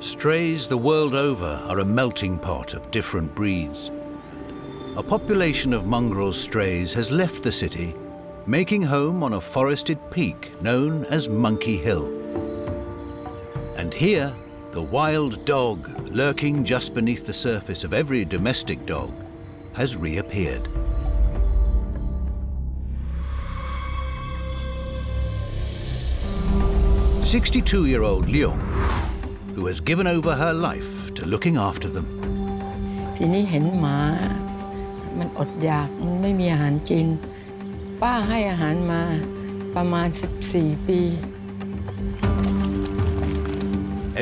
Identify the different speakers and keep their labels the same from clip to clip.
Speaker 1: Strays the world over are a melting pot of different breeds. A population of mongrel strays has left the city, making home on a forested peak known as Monkey Hill. And here, the wild dog, lurking just beneath the surface of every domestic dog, has reappeared. Sixty-two-year-old Leong, who has given over her life to looking after them.
Speaker 2: ทีนี้เห็นหมา มันอดอยาก มันไม่มีอาหารกิน ป้าให้อาหารมาประมาณ 14 ปี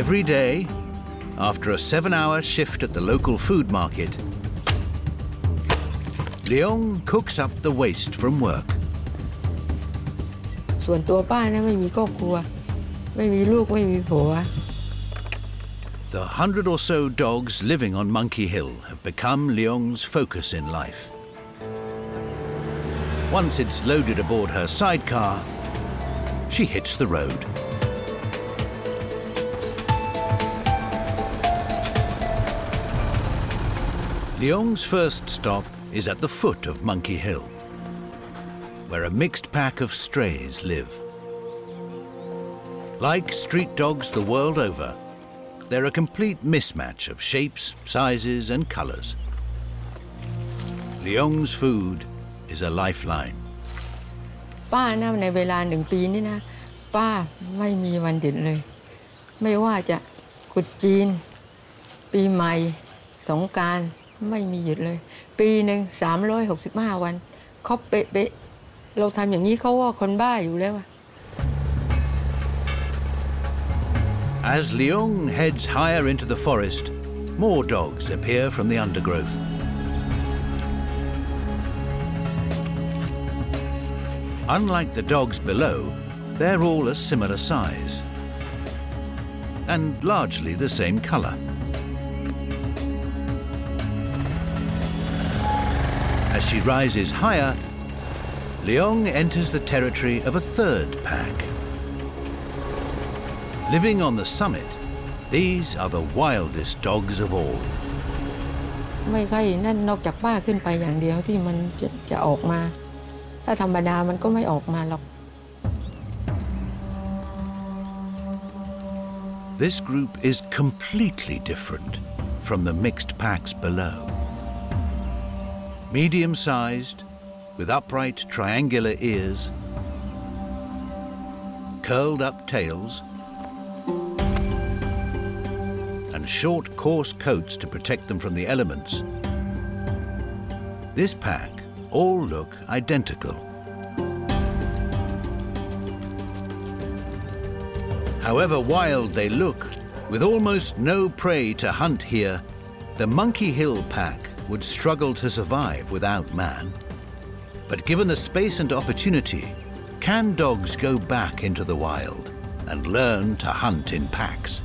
Speaker 1: Every day, after a seven-hour shift at the local food market, Leong cooks up the waste from work.
Speaker 2: ส่วนตัวป้านะไม่มีครอบครัว ไม่มีลูกไม่มีผัว
Speaker 1: the hundred or so dogs living on Monkey Hill have become Leong's focus in life. Once it's loaded aboard her sidecar, she hits the road. Leong's first stop is at the foot of Monkey Hill, where a mixed pack of strays live. Like street dogs the world over, they're a complete mismatch of shapes, sizes, and colors. Leong's food is a lifeline.
Speaker 2: ป้านะในเวลาหนึ่งปีนี่นะป้าไม่มีวันหยุดเลย ไม่ว่าจะกุดจีน ปีใหม่สงการไม่มีหยุดเลย ปีหนึ่ง365 วันครบเป๊ะเราทำอย่างนี้เขาว่าคนบ้าอยู่แล้วอะ
Speaker 1: As Leong heads higher into the forest, more dogs appear from the undergrowth. Unlike the dogs below, they're all a similar size and largely the same color. As she rises higher, Leong enters the territory of a third pack. Living on the summit, these are the wildest dogs of all.
Speaker 2: ไม่ค่อยนั่นนอกจากป้าขึ้นไปอย่างเดียวที่มันจะจะออกมา ถ้าธรรมดามันก็ไม่ออกมาหรอก
Speaker 1: This group is completely different from the mixed packs below. Medium sized, with upright triangular ears, curled up tails, and short, coarse coats to protect them from the elements. This pack all look identical. However wild they look, with almost no prey to hunt here, the Monkey Hill pack would struggle to survive without man. But given the space and opportunity, can dogs go back into the wild and learn to hunt in packs?